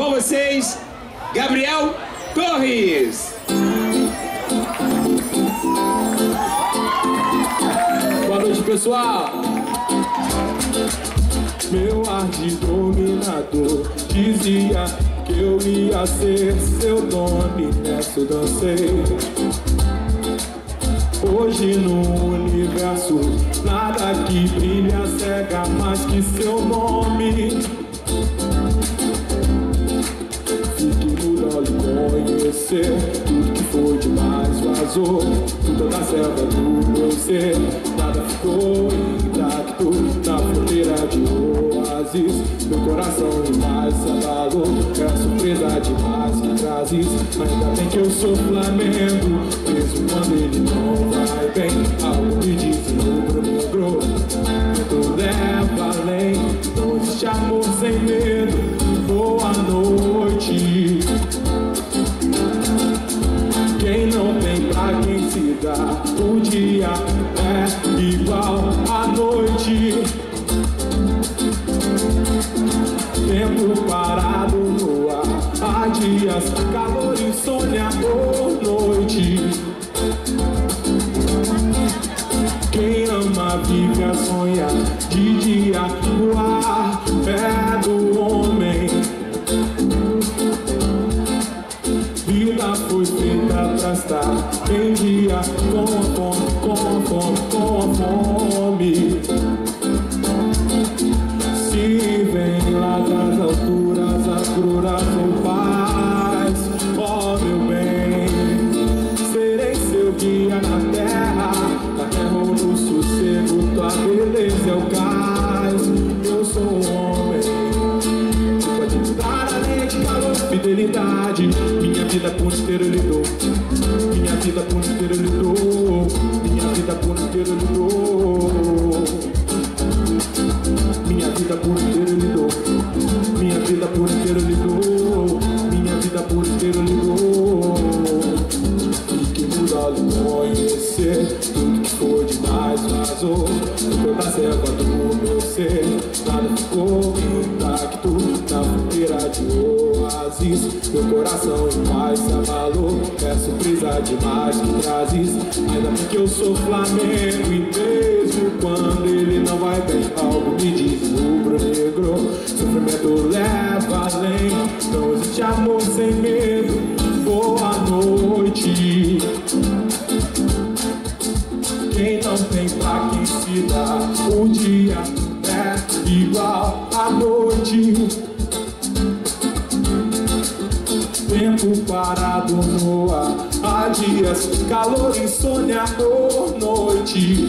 Com vocês, Gabriel Torres. Boa noite, pessoal. Meu ar de dominador dizia que eu ia ser seu dono e nessa dancei. Hoje no universo nada que brilha cega mais que seu nome. Tudo que foi demais vazou. Tudo da selva do meu ser, nada ficou intacto na fronteira de oásis. Meu coração demais se abalou, é surpresa demais que trazes. Ainda bem que eu sou Flamengo, mesmo quando ele não vai bem. Algo me negro, tudo leva além. Não existe amor sem medo. Vive a sonhar, de dia o ar é do homem. Vida foi feita pra estar em dia com a fome, com com por lhe dou. Fique mudo ao conhecer tudo que foi demais vazou. Toda a selva do meu ser, nada ficou intacto na fronteira de oásis. Meu coração em paz se abalou. É surpresa demais que trazes. Ainda bem que eu sou Flamengo e mesmo quando ele não vai bem, algo me diz rubro negro. Sofrimento leva ou noite.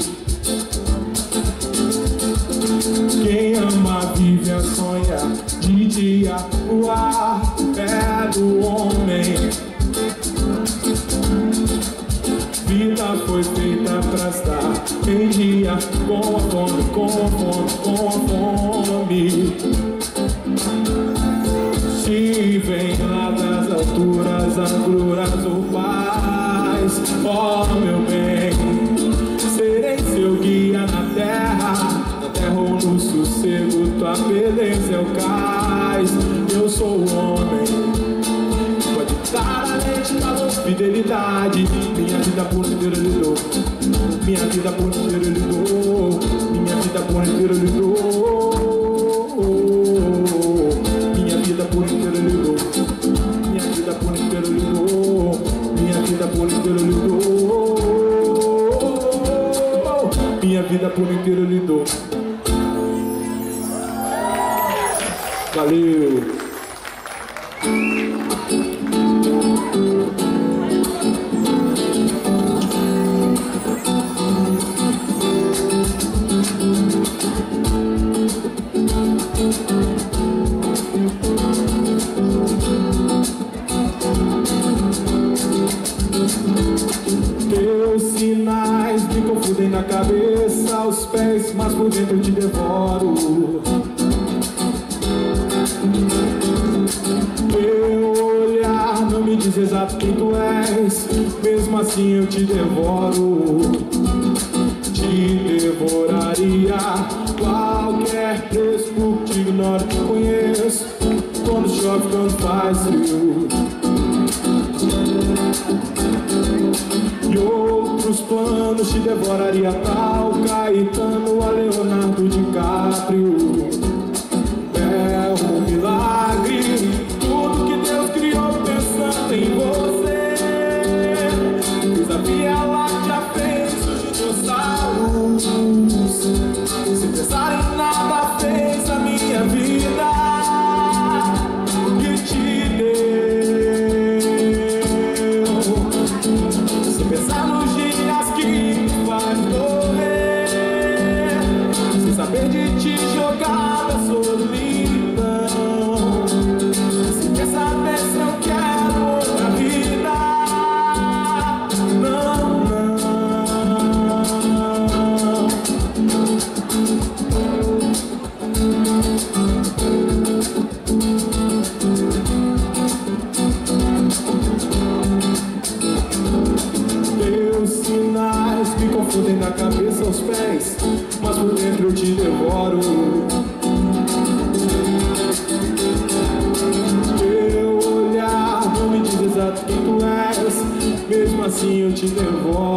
Quem ama vive a sonhar, de dia o ar é do homem. Vida foi feita pra estar em dia com fome, com fome, com fome. Tua beleza é o cais. Eu sou o homem pode dar além de calor, fidelidade. Minha vida por inteiro lhe dou. Minha vida por inteiro lhe dou. Minha vida por inteiro lhe dou. Minha vida por inteiro lhe dou. Minha vida por inteiro lhe dou. Minha vida por inteiro lhe. Minha vida por inteiro lhe dou. Valeu! Sinais me confundem na cabeça, aos pés, mas por dentro eu te devoro. ingrato que tu és, mesmo assim eu te devoro. Te devoraria, qualquer preço, porque te ignoro, te conheço. Quando chove, quando faz frio. E outros planos te devoraria, tal Caetano a Leonardo DiCaprio.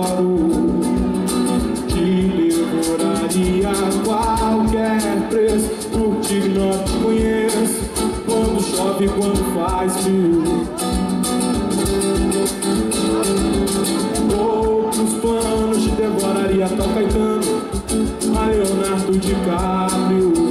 amor que devoraria a qualquer preço. Por ti não te conheço, quando chove, quando faz frio. Outros planos te devoraria tal Caetano, a Leonardo DiCaprio.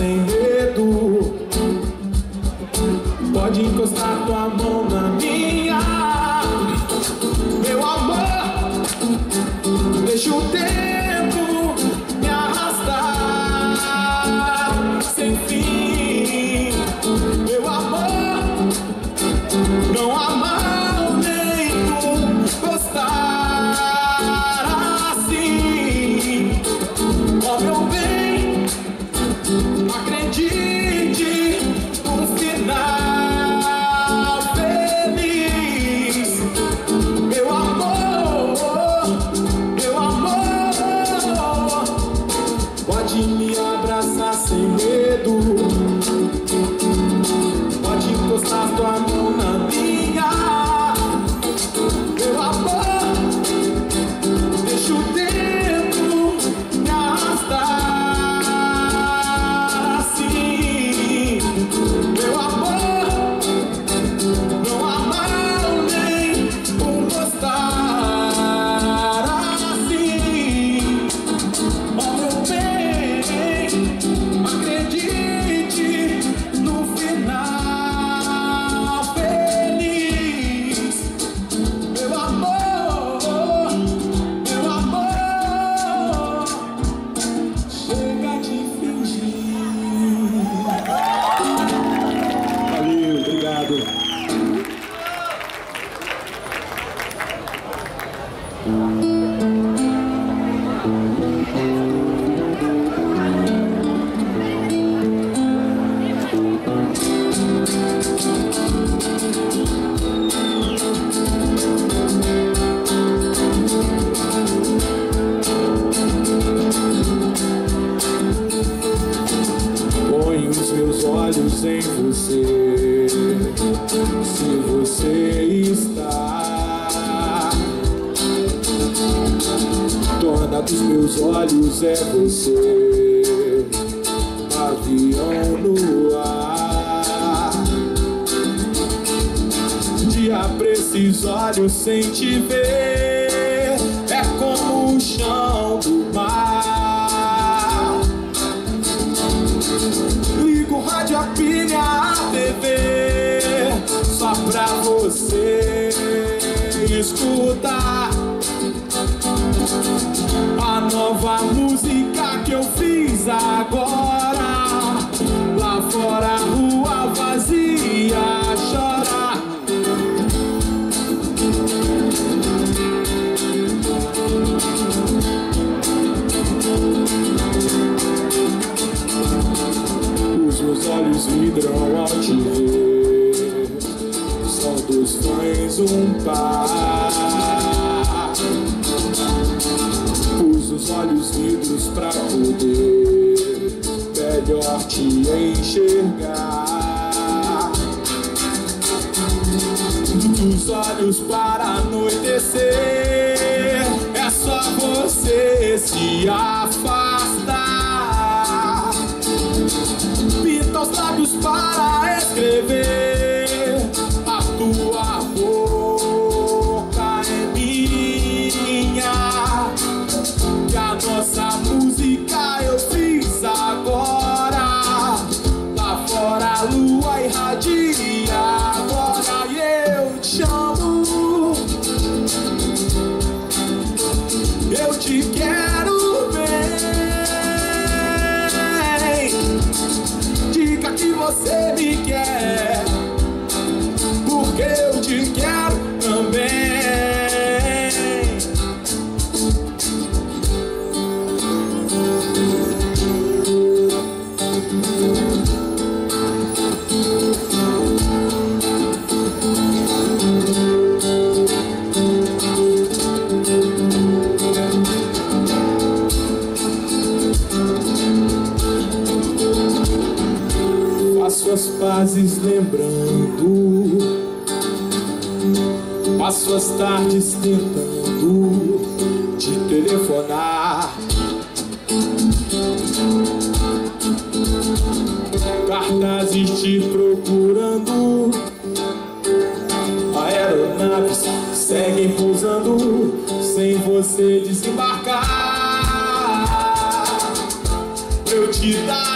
sem medo. Pode encostar tua mão na minha. Meu amor Deixa o tempo é você. Avião no ar. Dia pra esses olhos sem te ver é como o chão do mar. Ligo o rádio, a pilha, a TV Só pra você escutar nova música que eu fiz agora Melhor te enxergar. Dos olhos para anoitecer. É só você se afastar. Pinta os lábios para escrever as tardes tentando te telefonar. Cartazes te procurando, aeronaves seguem pousando sem você desembarcar eu te dar